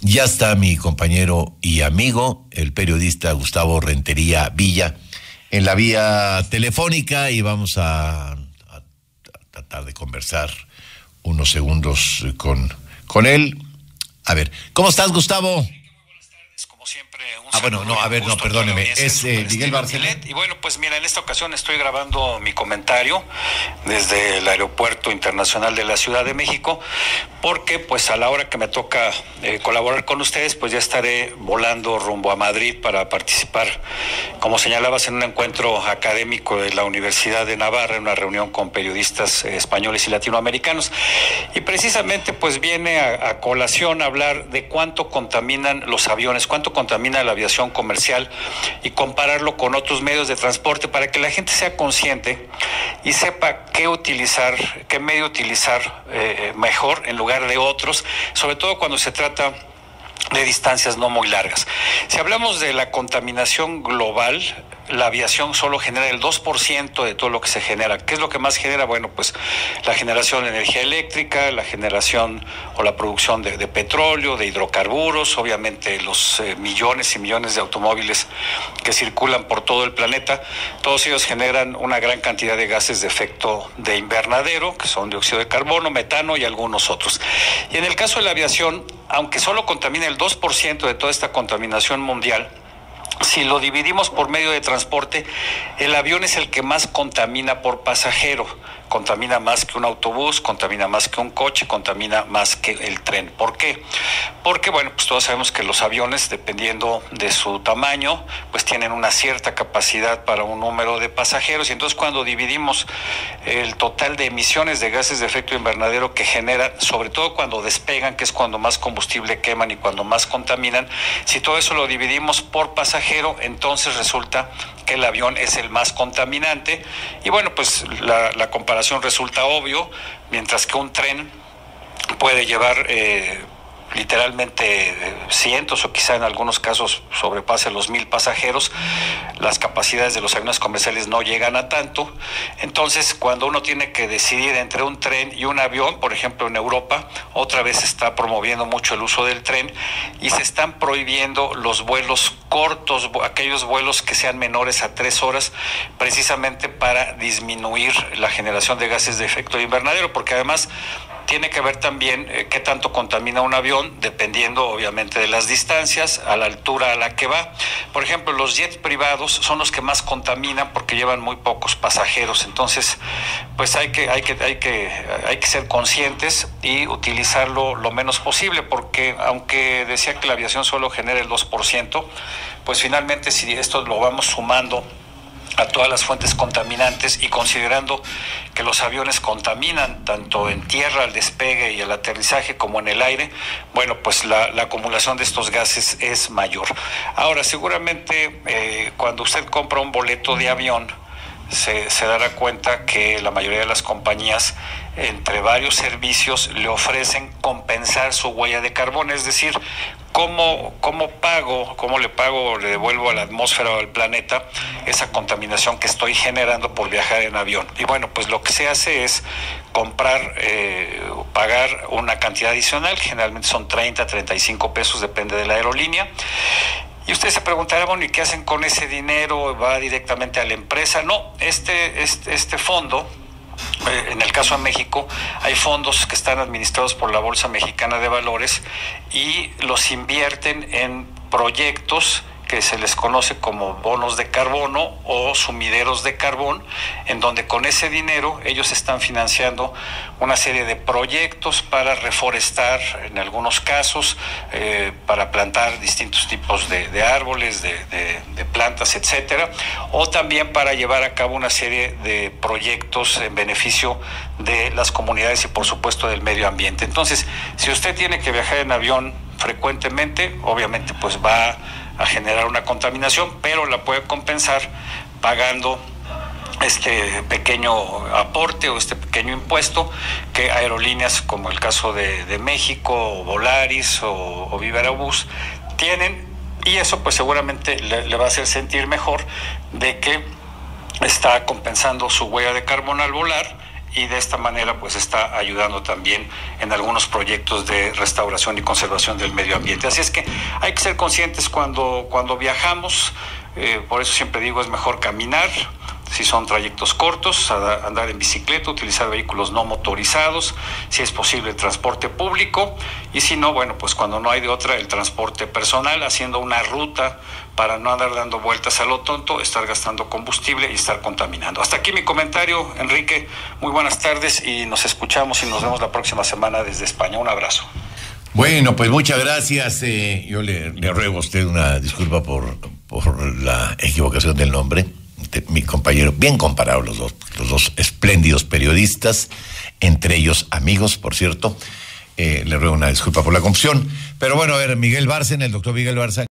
Ya está mi compañero y amigo, el periodista Gustavo Rentería Villa, en la vía telefónica y vamos a, tratar de conversar unos segundos con, con él. A ver, ¿cómo estás, Gustavo? Ah, bueno, no, a ver, no, perdóneme. Es eh, Miguel Barcelet. Y bueno, pues mira, en esta ocasión estoy grabando mi comentario desde el Aeropuerto Internacional de la Ciudad de México, porque pues a la hora que me toca eh, colaborar con ustedes, pues ya estaré volando rumbo a Madrid para participar, como señalabas, en un encuentro académico de la Universidad de Navarra, en una reunión con periodistas eh, españoles y latinoamericanos. Y precisamente pues viene a, a colación hablar de cuánto contaminan los aviones, cuánto contamina la aviación comercial y compararlo con otros medios de transporte para que la gente sea consciente y sepa qué utilizar, qué medio utilizar eh, mejor en lugar de otros, sobre todo cuando se trata de distancias no muy largas. Si hablamos de la contaminación global, la aviación solo genera el 2% de todo lo que se genera. ¿Qué es lo que más genera? Bueno, pues la generación de energía eléctrica, la generación o la producción de, petróleo, de hidrocarburos, obviamente los eh, millones y millones de automóviles que circulan por todo el planeta. Todos ellos generan una gran cantidad de gases de efecto de invernadero, que son dióxido de carbono, metano y algunos otros. Y en el caso de la aviación, aunque solo contamina el 2% de toda esta contaminación mundial, si lo dividimos por medio de transporte, el avión es el que más contamina por pasajero contamina más que un autobús, contamina más que un coche, contamina más que el tren. ¿Por qué? Porque, bueno, pues todos sabemos que los aviones, dependiendo de su tamaño, pues tienen una cierta capacidad para un número de pasajeros y entonces cuando dividimos el total de emisiones de gases de efecto invernadero que generan, sobre todo cuando despegan, que es cuando más combustible queman y cuando más contaminan, si todo eso lo dividimos por pasajero, entonces resulta que el avión es el más contaminante y bueno, pues la, comparación resulta obvio, mientras que un tren puede llevar... Eh, literalmente cientos o quizá en algunos casos sobrepase los mil pasajeros, las capacidades de los aviones comerciales no llegan a tanto. Entonces, cuando uno tiene que decidir entre un tren y un avión, por ejemplo en Europa, otra vez se está promoviendo mucho el uso del tren y se están prohibiendo los vuelos cortos, aquellos vuelos que sean menores a tres horas, precisamente para disminuir la generación de gases de efecto invernadero, porque además tiene que ver también eh, qué tanto contamina un avión, dependiendo obviamente de las distancias, a la altura a la que va. Por ejemplo, los jets privados son los que más contaminan porque llevan muy pocos pasajeros. Entonces, pues hay que, hay que, hay que, hay que ser conscientes y utilizarlo lo menos posible, porque aunque decía que la aviación solo genera el 2%, pues finalmente si esto lo vamos sumando a todas las fuentes contaminantes y considerando que los aviones contaminan tanto en tierra al despegue y al aterrizaje como en el aire, bueno, pues la, acumulación de estos gases es mayor. Ahora, seguramente eh, cuando usted compra un boleto de avión, se, dará cuenta que la mayoría de las compañías, entre varios servicios, le ofrecen compensar su huella de carbono, es decir, ¿Cómo, ¿Cómo pago, cómo le pago le devuelvo a la atmósfera o al planeta esa contaminación que estoy generando por viajar en avión? Y bueno, pues lo que se hace es comprar, eh, pagar una cantidad adicional, generalmente son 30, 35 pesos, depende de la aerolínea. Y ustedes se preguntarán, bueno, ¿y qué hacen con ese dinero? ¿Va directamente a la empresa? No, este, este, este fondo eh, en el caso de México, hay fondos que están administrados por la Bolsa Mexicana de Valores y los invierten en proyectos que se les conoce como bonos de carbono o sumideros de carbón, en donde con ese dinero ellos están financiando una serie de proyectos para reforestar, en algunos casos, eh, para plantar distintos tipos de, árboles, de, plantas, etcétera, o también para llevar a cabo una serie de proyectos en beneficio de las comunidades y por supuesto del medio ambiente. Entonces, si usted tiene que viajar en avión frecuentemente, obviamente pues va a generar una contaminación, pero la puede compensar pagando este pequeño aporte o este pequeño impuesto que aerolíneas como el caso de, México, o Volaris o, o Viva tienen. Y eso pues seguramente le, va a hacer sentir mejor de que está compensando su huella de carbono al volar y de esta manera pues está ayudando también en algunos proyectos de restauración y conservación del medio ambiente. Así es que hay que ser conscientes cuando, cuando viajamos, eh, por eso siempre digo es mejor caminar, si son trayectos cortos, andar en bicicleta, utilizar vehículos no motorizados, si es posible transporte público y si no, bueno, pues cuando no hay de otra, el transporte personal, haciendo una ruta para no andar dando vueltas a lo tonto, estar gastando combustible y estar contaminando. Hasta aquí mi comentario, Enrique. Muy buenas tardes y nos escuchamos y nos vemos la próxima semana desde España. Un abrazo. Bueno, pues muchas gracias. Eh, yo le, ruego a usted una disculpa por, por la equivocación del nombre mi compañero, bien comparados los dos, los dos espléndidos periodistas, entre ellos amigos, por cierto. Eh, le ruego una disculpa por la confusión. Pero bueno, a ver, Miguel Barça, el doctor Miguel Barça,